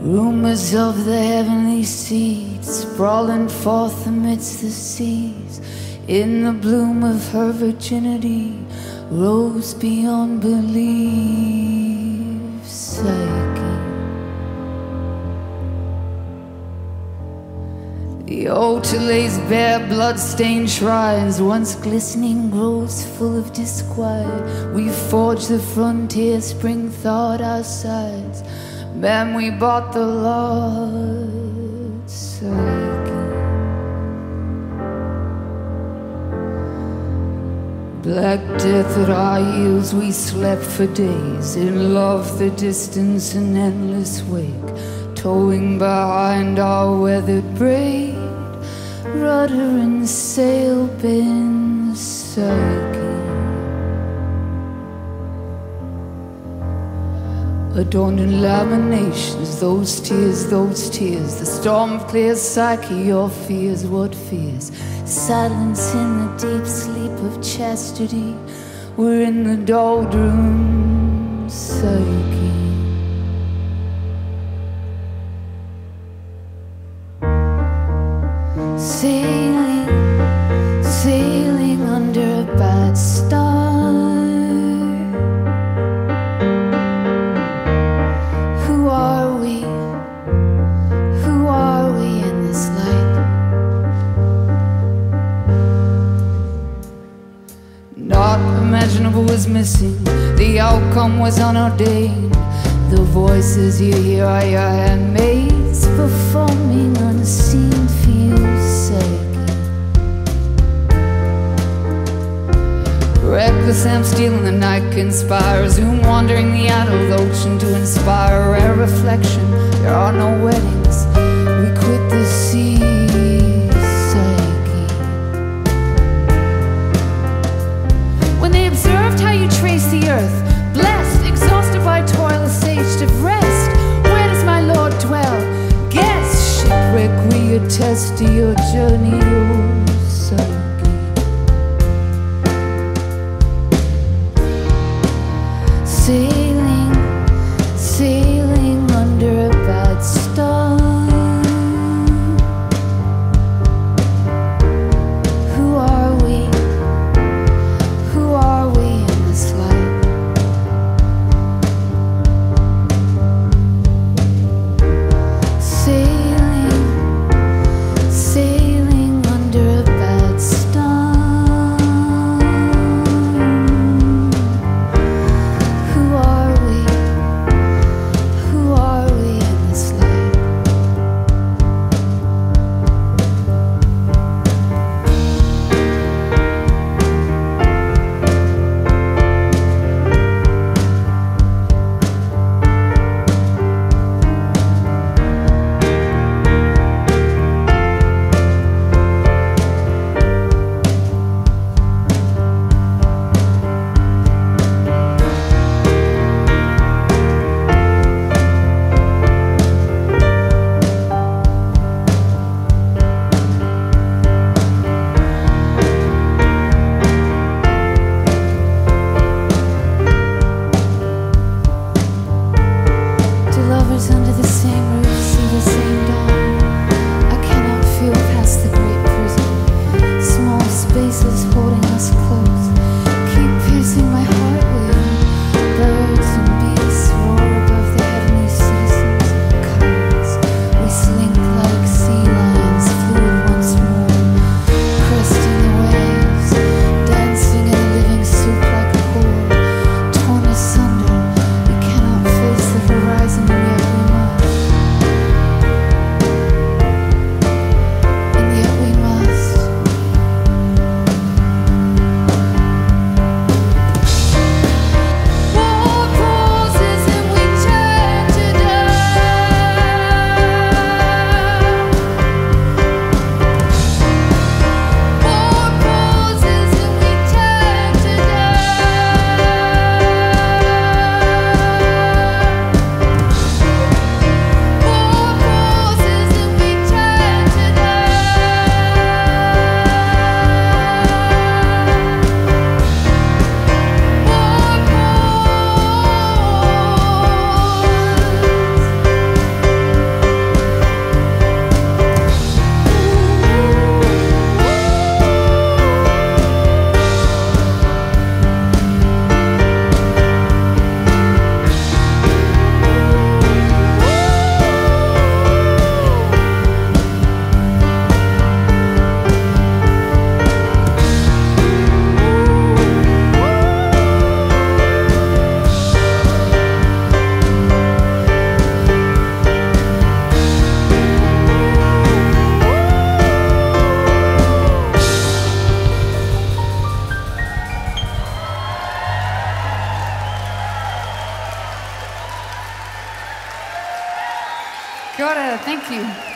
rumors of the heavenly seed sprawling forth amidst the seas. In the bloom of her virginity, rose beyond belief. Psyche. The altar lays bare blood-stained shrines, once glistening groves full of disquiet. We forged the frontier, spring thawed our sides. Man, we bought the Lord's Psyche. Black death at our heels, we slept for days in love, the distance, and endless wake, towing behind our weathered braid, rudder and sail been Psyche. Adorned in laminations, those tears, those tears. The storm of clear psyche, your fears, what fears? Silence in the deep sleep of chastity. We're in the doldrums, psyche. Sailing was unordained. The voices you hear are your handmaids performing unseen feels psyche. Reckless I'm stealing the night conspires Zoom wandering the adult ocean to inspire rare reflection There are no weddings We quit the sea to your journey, oh, O psyche Kia ora, thank you.